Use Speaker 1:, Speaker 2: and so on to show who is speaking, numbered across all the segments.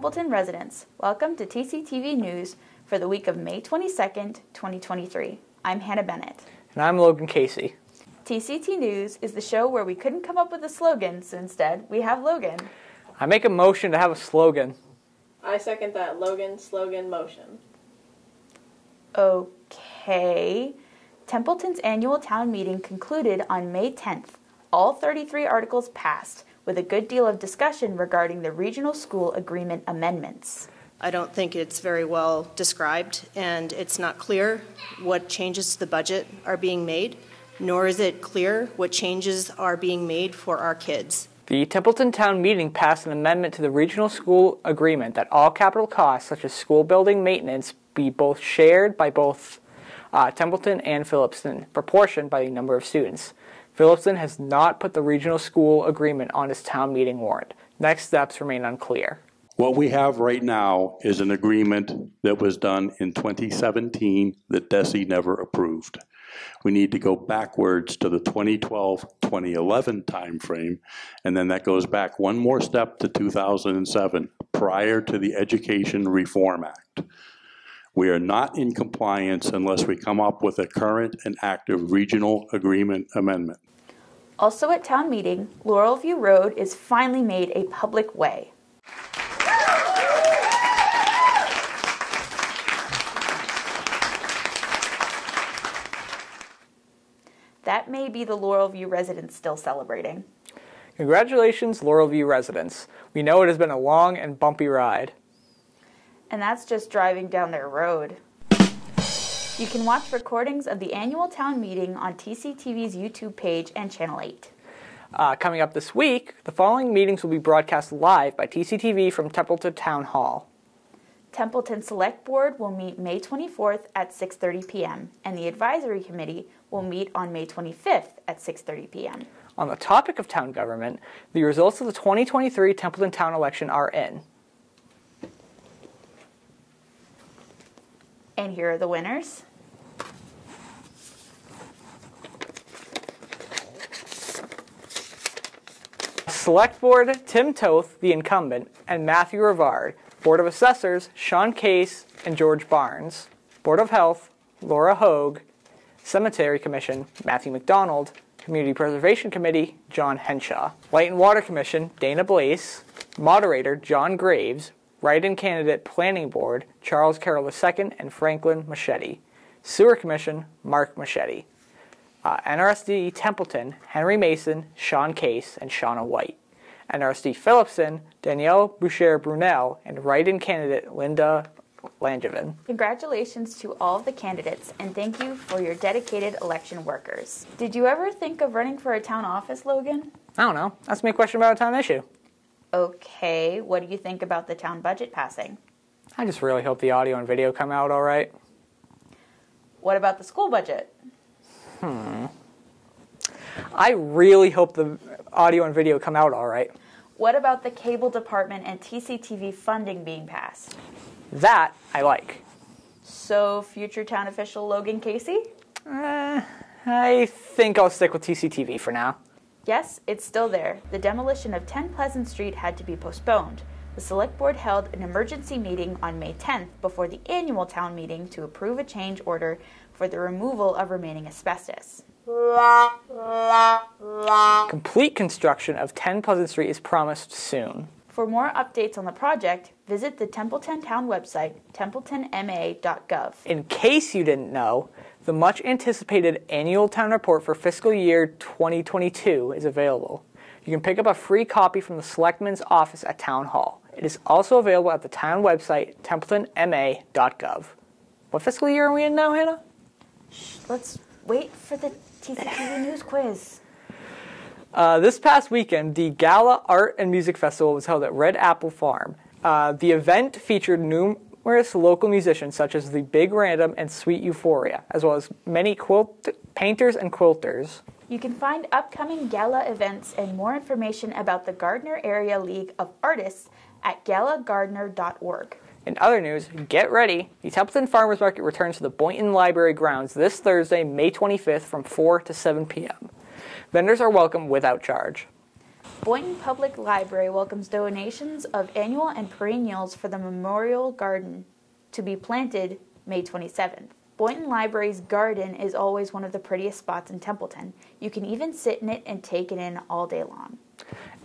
Speaker 1: Hello, Templeton residents. Welcome to TCTV News for the week of May 22nd, 2023. I'm Hannah Bennett.
Speaker 2: And I'm Logan Casey.
Speaker 1: TCT News is the show where we couldn't come up with a slogan, so instead we have Logan.
Speaker 2: I make a motion to have a slogan.
Speaker 3: I second that Logan slogan motion.
Speaker 1: Okay. Templeton's annual town meeting concluded on May 10th. All 33 articles passed, with a good deal of discussion regarding the regional school agreement amendments.
Speaker 4: I don't think it's very well described, and it's not clear what changes to the budget are being made, nor is it clear what changes are being made for our kids.
Speaker 2: The Templeton Town Meeting passed an amendment to the regional school agreement that all capital costs, such as school building maintenance, be both shared by both uh, Templeton and Phillipston, proportioned by the number of students. Phillipston has not put the regional school agreement on his town meeting warrant. Next steps remain unclear.
Speaker 5: What we have right now is an agreement that was done in 2017 that DESE never approved. We need to go backwards to the 2012-2011 timeframe, and then that goes back one more step to 2007, prior to the Education Reform Act. We are not in compliance unless we come up with a current and active regional agreement amendment.
Speaker 1: Also at town meeting, Laurelview Road is finally made a public way. That may be the Laurelview residents still celebrating.
Speaker 2: Congratulations, Laurelview residents. We know it has been a long and bumpy ride.
Speaker 1: And that's just driving down their road. You can watch recordings of the annual town meeting on TCTV's YouTube page and Channel 8.
Speaker 2: Uh, coming up this week, the following meetings will be broadcast live by TCTV from Templeton Town Hall.
Speaker 1: Templeton Select Board will meet May 24th at 6:30 p.m. and the Advisory Committee will meet on May 25th at 6:30 p.m.
Speaker 2: On the topic of town government, the results of the 2023 Templeton Town election are in.
Speaker 1: And here are the winners.
Speaker 2: Select Board, Tim Toth, the incumbent, and Matthew Rivard. Board of Assessors, Sean Case and George Barnes. Board of Health, Laura Hogue. Cemetery Commission, Matthew McDonald. Community Preservation Committee, John Henshaw. Light and Water Commission, Dana Blaze. Moderator, John Graves. Write-in candidate, Planning Board, Charles Carroll II and Franklin Machete. Sewer Commission, Mark Machete. Uh, NRSD Templeton, Henry Mason, Sean Case, and Shauna White. NRSD Phillipston, Danielle Boucher Brunel, and write-in candidate Linda Langevin.
Speaker 1: Congratulations to all of the candidates and thank you for your dedicated election workers. Did you ever think of running for a town office, Logan?
Speaker 2: I don't know. Ask me a question about a town issue.
Speaker 1: Okay, what do you think about the town budget passing?
Speaker 2: I just really hope the audio and video come out all right.
Speaker 1: What about the school budget?
Speaker 2: Hmm. I really hope the audio and video come out all right.
Speaker 1: What about the cable department and TCTV funding being passed?
Speaker 2: That I like.
Speaker 1: So, future town official Logan Casey?
Speaker 2: Uh, I think I'll stick with TCTV for now.
Speaker 1: Yes, it's still there. The demolition of 10 Pleasant Street had to be postponed. The Select Board held an emergency meeting on May 10th before the annual town meeting to approve a change order for the removal of remaining asbestos.
Speaker 2: Complete construction of 10 Pleasant Street is promised soon.
Speaker 1: For more updates on the project, visit the Templeton Town website, templetonma.gov.
Speaker 2: In case you didn't know, the much anticipated annual town report for fiscal year 2022 is available. You can pick up a free copy from the Selectman's office at Town Hall. It is also available at the town website, templetonma.gov. What fiscal year are we in now, Hannah?
Speaker 1: Shh, let's wait for the TCTV news quiz.
Speaker 2: Uh, this past weekend, the Gala Art and Music Festival was held at Red Apple Farm. Uh, the event featured numerous local musicians such as the Big Random and Sweet Euphoria, as well as many quilt painters and quilters.
Speaker 1: You can find upcoming gala events and more information about the Gardner Area League of Artists at galagardner.org.
Speaker 2: In other news, get ready. The Templeton Farmers Market returns to the Boynton Library grounds this Thursday, May 25th from 4 to 7 p.m. Vendors are welcome without charge.
Speaker 1: Boynton Public Library welcomes donations of annual and perennials for the Memorial Garden to be planted May 27th. Boynton Library's garden is always one of the prettiest spots in Templeton. You can even sit in it and take it in all day long.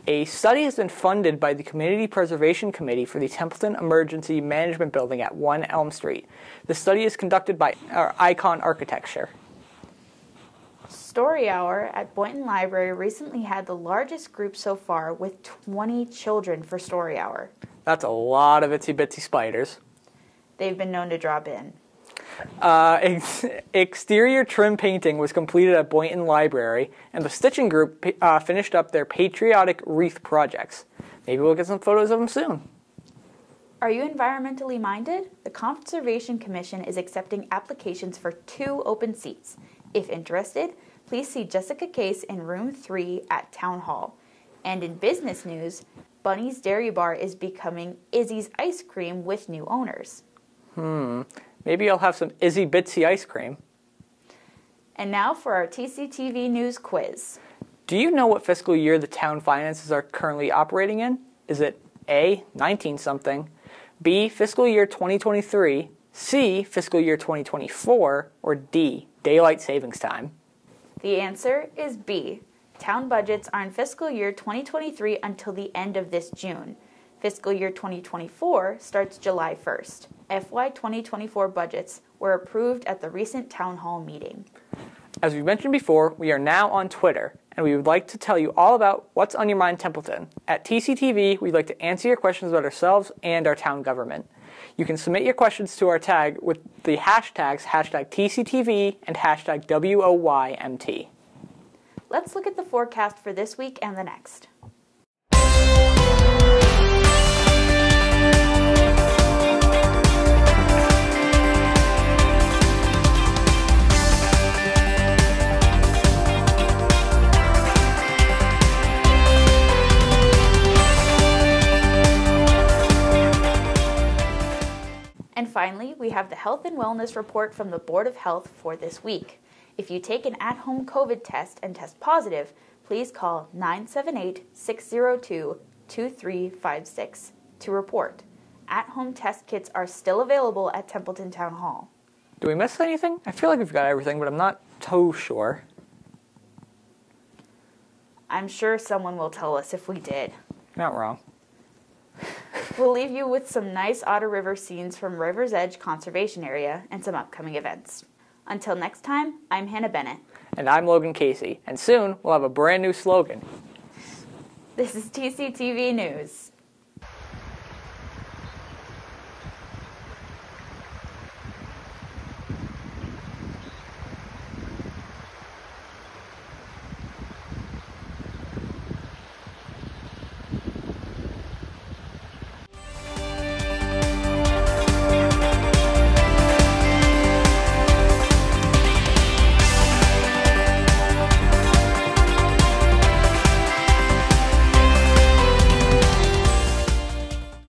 Speaker 2: A study has been funded by the Community Preservation Committee for the Templeton Emergency Management Building at 1 Elm Street. The study is conducted by Icon Architecture.
Speaker 1: Story Hour at Boynton Library recently had the largest group so far with 20 children for Story Hour.
Speaker 2: That's a lot of itsy bitsy spiders.
Speaker 1: They've been known to drop in.
Speaker 2: Uh, ex- exterior trim painting was completed at Boynton Library, and the stitching group uh, finished up their patriotic wreath projects. Maybe we'll get some photos of them soon.
Speaker 1: Are you environmentally minded? The Conservation Commission is accepting applications for two open seats. If interested, please see Jessica Case in room 3 at Town Hall. And in business news, Bunny's Dairy Bar is becoming Izzy's Ice Cream with new owners.
Speaker 2: Hmm. Maybe I'll have some Izzy Bitsy ice cream.
Speaker 1: And now for our TCTV News quiz.
Speaker 2: Do you know what fiscal year the town finances are currently operating in? Is it A, 19 something, B, fiscal year 2023, C, fiscal year 2024, or D, daylight savings time?
Speaker 1: The answer is B. Town budgets are in fiscal year 2023 until the end of this June. Fiscal year 2024 starts July 1st. FY 2024 budgets were approved at the recent town hall meeting.
Speaker 2: As we mentioned before, we are now on Twitter, and we would like to tell you all about what's on your mind Templeton. At TCTV, we'd like to answer your questions about ourselves and our town government. You can submit your questions to our tag with the hashtags hashtag TCTV and hashtag WOYMT.
Speaker 1: Let's look at the forecast for this week and the next. Finally, we have the health and wellness report from the Board of Health for this week. If you take an at home COVID test and test positive, please call 978 602 2356 to report. At home test kits are still available at Templeton Town Hall.
Speaker 2: Do we miss anything? I feel like we've got everything, but I'm not so sure.
Speaker 1: I'm sure someone will tell us if we did.
Speaker 2: Not wrong.
Speaker 1: We'll leave you with some nice Otter River scenes from River's Edge Conservation Area and some upcoming events. Until next time, I'm Hannah Bennett.
Speaker 2: And I'm Logan Casey, and soon we'll have a brand new slogan.
Speaker 1: This is TCTV News.